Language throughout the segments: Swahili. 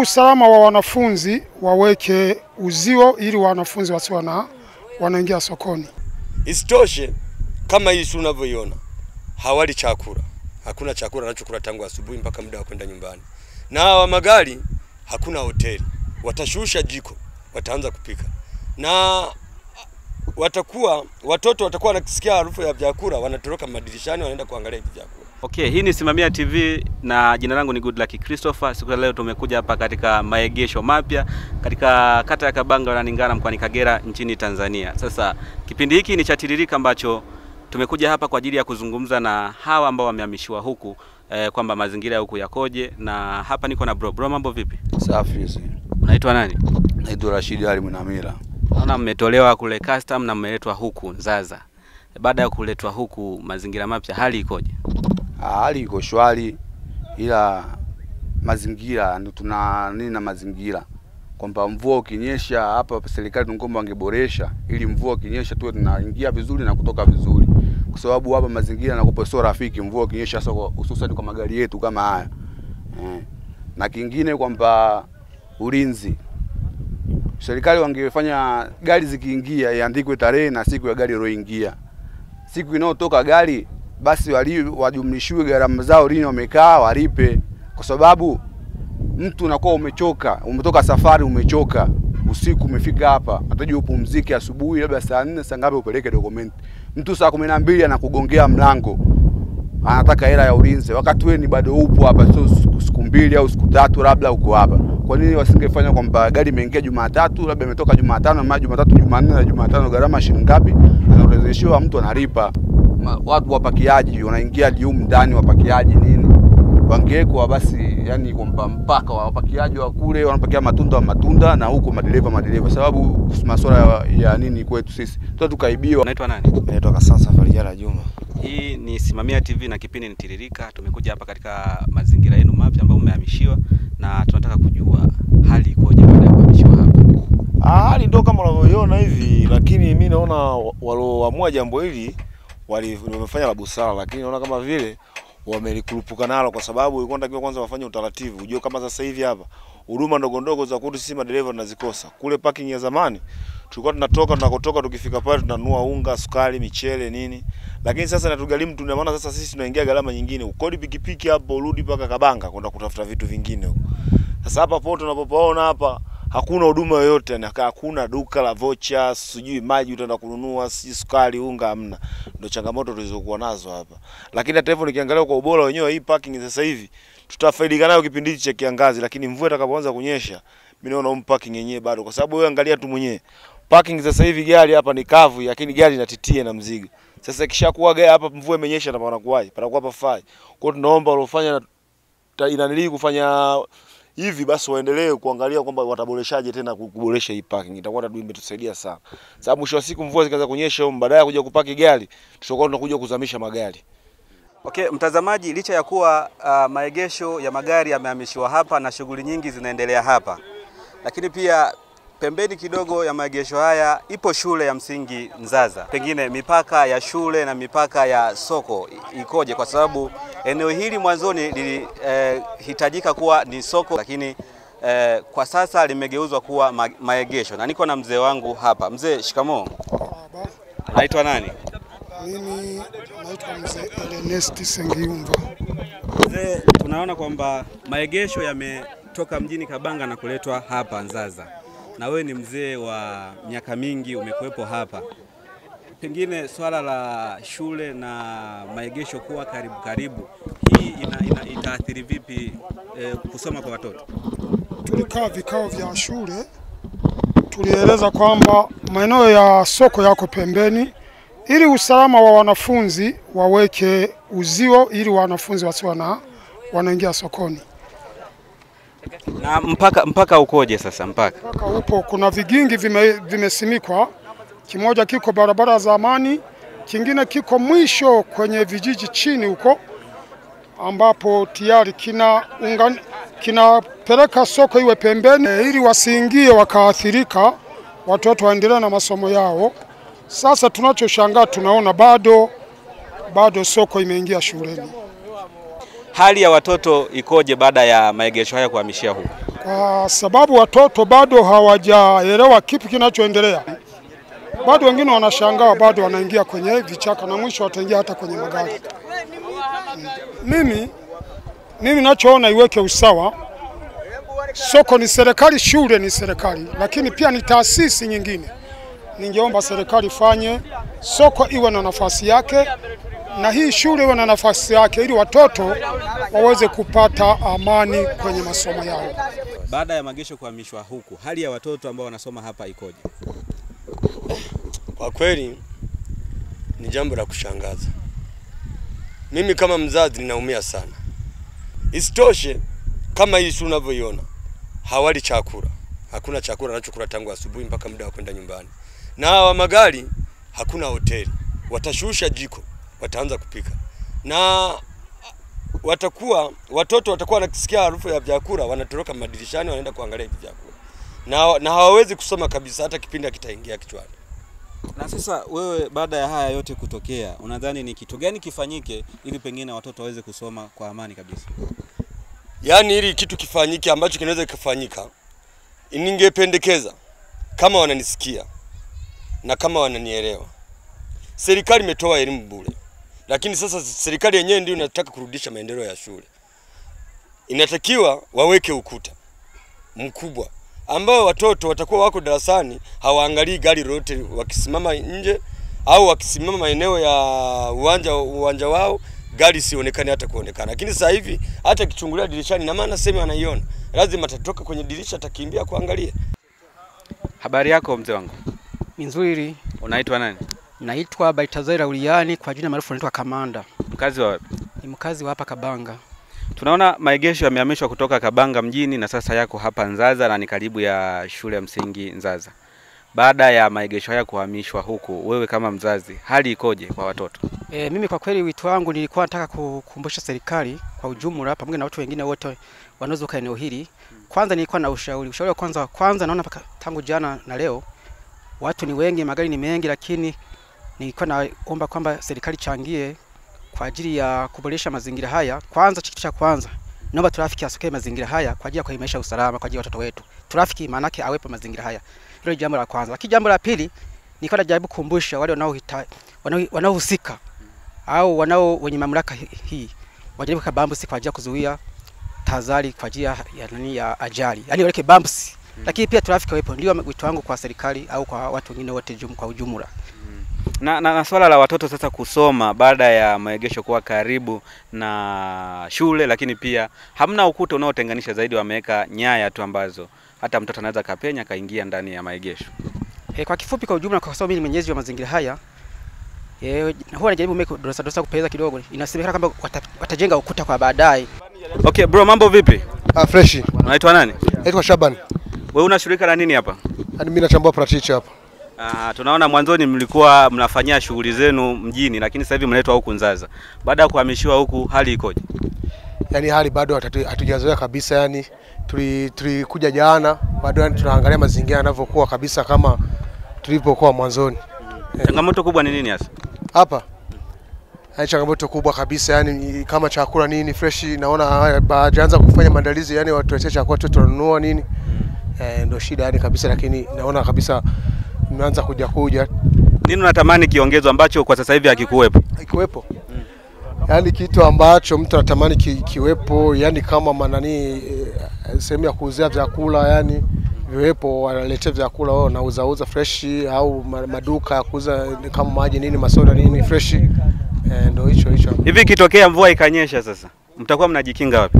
usalama wa wanafunzi waweke uzio ili wanafunzi wasiwe na wanaingia sokoni. Isitoshe, kama hii unavyoiona, hawali chakula, hakuna chakula anachokula tangu asubuhi mpaka muda wa kwenda nyumbani, na hawa magari hakuna hoteli, watashusha jiko, wataanza kupika na watakuwa watoto watakuwa wanasikia harufu ya vyakula, wanatoroka madirishani, wanaenda kuangalia hivi vyakula. Okay, hii ni Simamia TV na jina langu ni Goodluck Christopher. Siku ya leo tumekuja hapa katika maegesho mapya katika kata ya Kabanga na Ningara mkoani Kagera nchini Tanzania. Sasa kipindi hiki ni cha Tiririka ambacho tumekuja hapa kwa ajili ya kuzungumza na hawa ambao wamehamishiwa huku eh, kwamba mazingira ya huku yakoje, na hapa niko na bro. Bro, mambo vipi? Safi. Unaitwa nani? Naitwa Rashid Ali Mwinamila. Naona mmetolewa kule custom na mmeletwa huku Nzaza. Baada ya kuletwa huku mazingira mapya, hali ikoje? Hali iko shwari, ila mazingira ndio tuna nini na mazingira. Kwamba mvua ukinyesha hapa, serikali tungomba wangeboresha ili mvua ukinyesha tuwe tunaingia vizuri na kutoka vizuri, kwa sababu hapa mazingira nakupa sio rafiki mvua ukinyesha, hasa kwa- magari yetu kama haya. Eh. Na kingine kwamba ulinzi, serikali wangefanya gari zikiingia iandikwe tarehe na siku ya gari iliyoingia. Siku inayotoka gari basi wali, wajumlishiwe gharama zao lini wamekaa walipe, kwa sababu mtu unakuwa umechoka, umetoka safari, umechoka usiku, umefika hapa, nataji upumzike asubuhi, labda saa nne saa ngapi upeleke dokumenti. Mtu saa kumi na mbili anakugongea mlango, anataka hela ya ulinzi, wakati wewe ni bado upo hapa, sio siku mbili au siku tatu, labda uko hapa. Kwa nini wasingefanya kwamba gari imeingia Jumatatu, labda imetoka Jumatano, ama Jumatatu, Jumanne na Jumatano, gharama shilingi ngapi, anaorodheshewa mtu analipa. Ma- Watu wapakiaji wanaingia lium humu ndani, wapakiaji nini, wangekwa basi, yani kwamba mpaka wa wapakiaji wa kule wanapakia matunda wa matunda na huko madereva madereva, sababu masuala ya, ya nini kwetu sisi tuta tukaibiwa. Naitwa nani? Naitwa Kasansa Farijala Juma. Hii ni Simamia TV na kipindi ni Tiririka. Tumekuja hapa katika mazingira yenu mapya ambayo mmehamishiwa na tunataka kujua hali ikoje baada ya kuhamishiwa hapa. Ah, Hali ndio kama unavyoiona hivi, lakini mi naona wa- walioamua jambo hili wamefanya la busara, lakini naona kama vile wamelikurupuka nalo, kwa sababu ilikuwa natakiwa kwanza wafanye utaratibu. Ujue kama sasa hivi hapa huduma ndogo ndogo za kwetu sisi madereva tunazikosa. Kule parking ya zamani tulikuwa tunatoka tunakotoka, tukifika pale tunanua unga, sukari, michele nini, lakini sasa inatugharimu tu, maana sasa sisi tunaingia gharama nyingine, ukodi pikipiki hapo, urudi mpaka Kabanga kwenda kutafuta vitu vingine huko. Sasa hapa po tunapopaona hapa hakuna huduma yoyote, na hakuna duka la vocha, sijui maji utaenda kununua, si sukari, unga, hamna. Ndio changamoto tulizokuwa nazo hapa, lakini hata hivyo nikiangalia kwa ubora wenyewe hii parking sasa hivi tutafaidika nayo kipindi cha kiangazi, lakini mvua itakapoanza kunyesha, mimi naona huko parking yenyewe bado, kwa sababu wewe angalia tu mwenyewe parking sasa hivi gari hapa ni kavu, lakini gari inatitia na mzigo. Sasa ikishakuwa gari hapa, mvua imenyesha, na panakuwaje? Panakuwa pafai. Kwa hiyo tunaomba waliofanya inanilii kufanya hivi basi waendelee kuangalia kwamba wataboreshaje tena kuboresha hii parking, itakuwa tatu imetusaidia sana, sababu mwisho wa siku mvua zikaanza kunyesha huko, baadaye kuja kupaki gari tutakuwa tunakuja kuzamisha magari. Okay, mtazamaji, licha ya kuwa uh, maegesho ya magari yamehamishiwa hapa na shughuli nyingi zinaendelea hapa, lakini pia pembeni kidogo ya maegesho haya ipo shule ya msingi Nzaza. Pengine mipaka ya shule na mipaka ya soko ikoje? Kwa sababu eneo hili mwanzoni lilihitajika eh, kuwa ni soko, lakini eh, kwa sasa limegeuzwa kuwa ma maegesho, na niko na mzee wangu hapa. Mzee, shikamoo. Naitwa nani? mimi naitwa mzee Ernest Sengiumba. Mzee, tunaona kwamba maegesho yametoka mjini Kabanga na kuletwa hapa Nzaza, na wewe ni mzee wa miaka mingi, umekuwepo hapa. Pengine swala la shule na maegesho kuwa karibu karibu, hii ina, ina, itaathiri vipi eh, kusoma kwa watoto? Tulikaa vikao vya shule, tulieleza kwamba maeneo ya soko yako pembeni, ili usalama wa wanafunzi waweke uzio, ili wanafunzi wasiwe na wanaingia sokoni. Na mpaka mpaka ukoje sasa mpaka? Mpaka upo kuna vigingi vime, vimesimikwa, kimoja kiko barabara za amani, kingine kiko mwisho kwenye vijiji chini huko, ambapo tayari kina ungan, kinapeleka soko iwe pembeni, e, ili wasiingie wakaathirika, watoto waendelee na masomo yao. Sasa tunachoshangaa tunaona bado bado soko imeingia shuleni. Hali ya watoto ikoje baada ya maegesho haya kuhamishia huku? kwa sababu watoto bado hawajaelewa kipi kinachoendelea. Bado wengine wanashangaa, bado wanaingia kwenye vichaka na mwisho wataingia hata kwenye magari. Mimi mimi nachoona iweke usawa. Soko ni serikali, shule ni serikali, lakini pia ni taasisi nyingine. Ningeomba serikali ifanye soko iwe na nafasi yake na hii shule wana na nafasi yake, ili watoto waweze kupata amani kwenye masomo yao. Baada ya Magesho kuhamishwa huku, hali ya watoto ambao wanasoma hapa ikoje? Kwa kweli ni jambo la kushangaza. Mimi kama mzazi ninaumia sana. Isitoshe, kama hii shule unavyoiona, hawali chakula, hakuna chakula anachokula tangu asubuhi mpaka muda wa kwenda nyumbani, na hawa magari hakuna hoteli, watashusha jiko, wataanza kupika na watakuwa watoto watakuwa wanasikia harufu ya vyakula, wanatoroka madirishani, wanaenda kuangalia hivi vyakula na, na hawawezi kusoma kabisa, hata kipindi akitaingia kichwani. Na sasa wewe, baada ya haya yote kutokea, unadhani ni kitu gani kifanyike ili pengine watoto waweze kusoma kwa amani kabisa? Yaani ili kitu kifanyike ambacho kinaweza kikafanyika, ningependekeza kama wananisikia na kama wananielewa, serikali imetoa elimu bure, lakini sasa serikali yenyewe ndio inataka kurudisha maendeleo ya shule. Inatakiwa waweke ukuta mkubwa ambao watoto watakuwa wako darasani hawaangalii gari lolote, wakisimama nje au wakisimama maeneo ya uwanja uwanja wao gari sionekane hata kuonekana. Lakini sasa hivi hata kichungulia dirishani, na maana sema anaiona, lazima atatoka kwenye dirisha, atakimbia kuangalia. Habari yako mzee wangu, Ni nzuri. unaitwa nani? Naitwa Baitazaira Uliani, kwa jina maarufu naitwa Kamanda. Mkazi wa wapi? Ni mkazi wa hapa Kabanga. Tunaona maegesho yamehamishwa kutoka Kabanga mjini na sasa yako hapa Nzaza na ni karibu ya shule ya msingi Nzaza. Baada ya maegesho haya kuhamishwa huku, wewe kama mzazi, hali ikoje kwa watoto? E, mimi kwa kweli wito wangu nilikuwa nataka kukumbusha serikali kwa ujumla pamoja na watu wengine wote wanaozunguka eneo hili. Kwanza nilikuwa na ushauri. Ushauri wa kwanza kwanza naona paka, tangu jana na leo watu ni wengi, magari ni mengi, lakini nilikuwa naomba kwamba serikali changie kwa ajili ya kuboresha mazingira haya. Kwanza, kitu cha kwanza naomba trafiki asokee mazingira haya kwa ajili ya kuimarisha usalama kwa ajili ya watoto wetu. Trafiki maana yake awepo mazingira haya. Hilo jambo la kwanza. Lakini jambo la pili nilikuwa najaribu kukumbusha wale wanao- wanaohusika au wanao wenye mamlaka hii wajaribu kwa bambusi kwa ajili ya kuzuia tahadhari kwa ajili ya, ya, nani ya ajali, yani waweke bambusi lakini pia trafiki awepo, Ndio wito wangu kwa serikali au kwa watu wengine wote jum, kwa ujumla. Na, na, na swala la watoto sasa kusoma baada ya maegesho kuwa karibu na shule, lakini pia hamna ukuta unaotenganisha zaidi, wameweka nyaya tu ambazo hata mtoto anaweza kapenya kaingia ndani ya maegesho. E, kwa kifupi, kwa ujumla, kwa sababu mimi ni mwenyezi wa mazingira haya e, huwa najaribu mimi kudosa dosa kupeleza kidogo. Inasemekana kwamba wata, watajenga ukuta kwa baadaye. Okay bro, mambo vipi? Ah, freshi. Unaitwa nani? Naitwa Shaban. Wewe una shirika la nini hapa? Yaani mimi nachambua parachichi hapa. Ah, tunaona mwanzoni mlikuwa mnafanyia shughuli zenu mjini, lakini sasa hivi mnaletwa huku Nzaza. Baada ya kuhamishiwa huku, hali ikoje? Yaani hali bado hatujazoea kabisa yani tulikuja tuli jana bado yani tunaangalia mazingira yanavyokuwa kabisa kama tulipokuwa mwanzoni. Changamoto kubwa ni nini hasa? Hapa yaani changamoto kubwa kabisa yani kama chakula nini fresh, naona baadaanza kufanya maandalizi yani watuletee chakula tu tunanunua nini. Eh, ndio shida yani kabisa lakini naona kabisa imeanza kuja kuja Nini unatamani kiongezwe ambacho kwa sasa hivi hakikuwepo? mm. yaani kitu ambacho mtu anatamani ki, kiwepo yani kama manani eh, sehemu ya kuuzia vyakula yani viwepo wanaletea vyakula wao nauza uza freshi au maduka ya kuuza kama maji nini masoda nini freshi eh, ndio hicho hicho Hivi ikitokea mvua ikanyesha sasa, mtakuwa mnajikinga wapi?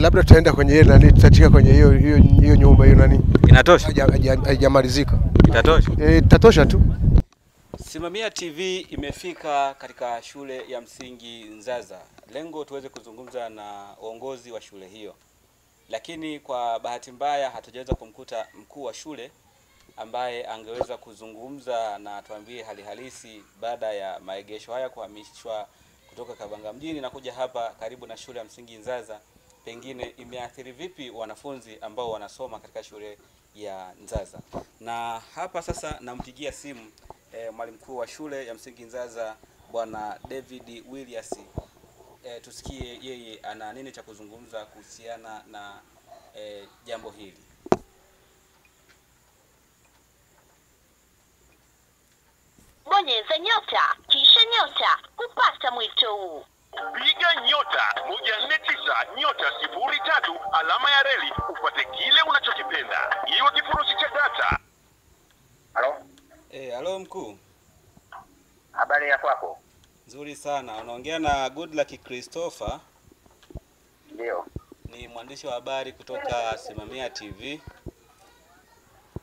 labda tutaenda kwenye ile nani tutachika kwenye hiyo hiyo hiyo nyumba hiyo nani Inatosha? haija- haija- haijamalizika Itatosha? E, itatosha tu Simamia TV imefika katika shule ya msingi Nzaza. Lengo tuweze kuzungumza na uongozi wa shule hiyo, lakini kwa bahati mbaya hatujaweza kumkuta mkuu wa shule ambaye angeweza kuzungumza na tuambie hali halisi baada ya maegesho haya kuhamishwa kutoka Kabanga mjini na kuja hapa karibu na shule ya msingi Nzaza, pengine imeathiri vipi wanafunzi ambao wanasoma katika shule ya Nzaza. Na hapa sasa nampigia simu e, mwalimu mkuu wa shule ya msingi Nzaza bwana David Williams e, tusikie yeye ana nini cha kuzungumza kuhusiana na e, jambo hili. Bonyeza nyota kisha nyota kupata mwito huu. Piga nyota moja nne tisa nyota sifuri tatu alama ya reli upate kile unachokipenda, iwe kifurushi cha data. Halo, Eh, halo mkuu. habari ya kwako? Nzuri sana. Unaongea na Goodluck Christopher, Ndio, ni mwandishi wa habari kutoka Simamia TV.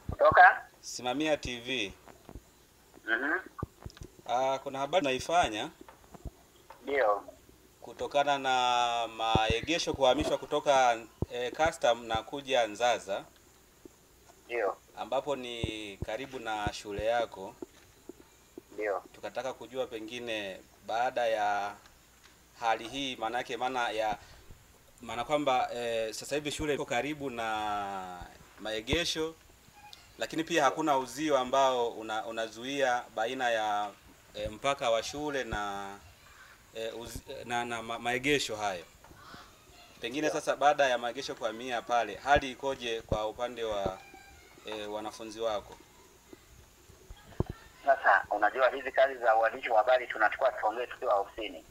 kutoka Simamia TV. mhm, Ah, kuna habari naifanya ndio, kutokana na maegesho kuhamishwa kutoka eh, custom na kuja Nzaza ndio, ambapo ni karibu na shule yako. ndio. Tukataka kujua pengine baada ya hali hii, maana yake maana ya maana kwamba eh, sasa hivi shule iko karibu na maegesho, lakini pia hakuna uzio ambao unazuia una, unazuia baina ya eh, mpaka wa shule na eh, uz, na, na ma, maegesho hayo. Pengine sasa baada ya maegesho kuhamia pale, hali ikoje kwa upande wa e, wanafunzi wako? Sasa unajua hizi kazi za uandishi wa habari tunachukua tuongee tukiwa ofisini.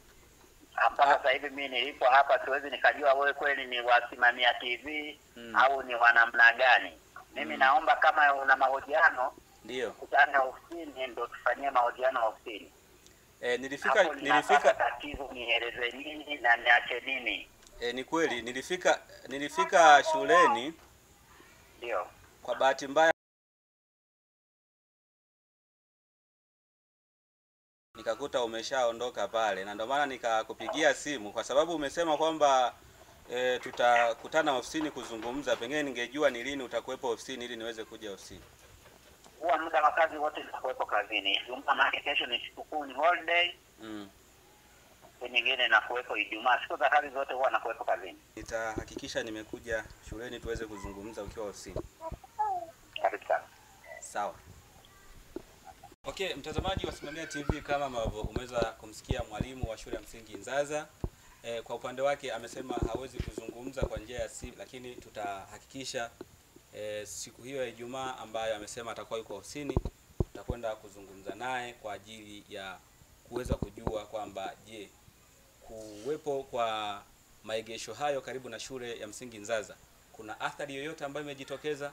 Mpaka sasa hivi mimi nilipo hapa siwezi nikajua wewe kweli ni wasimamia TV Mm. au ni wanamna gani. Mimi naomba kama una mahojiano ndio kutana ofisini ndo tufanyie mahojiano ofisini. Eh, nilifika Hapo nilifika tatizo nieleze nini na niache nini. E, ni kweli nilifika nilifika shuleni Ndio. kwa bahati mbaya nikakuta umeshaondoka pale, na ndio maana nikakupigia simu kwa sababu umesema kwamba e, tutakutana ofisini kuzungumza. Pengine ningejua ni lini utakuwepo ofisini ili niweze kuja ofisini. Huwa muda wa kazi wote nitakuwepo kazini. Ijumaa maana kesho ni sikukuu, ni holiday. Mm. Siku nyingine nakuwepo Ijumaa. Siku za kazi zote huwa nakuwepo kazini. Nitahakikisha nimekuja shuleni tuweze kuzungumza ukiwa ofisini. Karibu sana. Sawa. Okay, mtazamaji wa Simamia TV, kama ambavyo umeweza kumsikia mwalimu wa shule ya msingi Nzaza e, kwa upande wake amesema hawezi kuzungumza kwa njia ya simu, lakini tutahakikisha e, siku hiyo ya Ijumaa ambayo amesema atakuwa yuko ofisini, tutakwenda kuzungumza naye kwa ajili ya kuweza kujua kwamba je, kuwepo kwa maegesho hayo karibu na shule ya msingi Nzaza kuna athari yoyote ambayo imejitokeza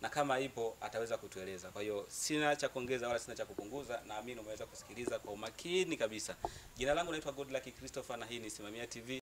na kama ipo ataweza kutueleza. Kwa hiyo sina cha kuongeza wala sina cha kupunguza, naamini umeweza kusikiliza kwa umakini kabisa. Jina langu naitwa Godluck Christopher na hii ni Simamia TV.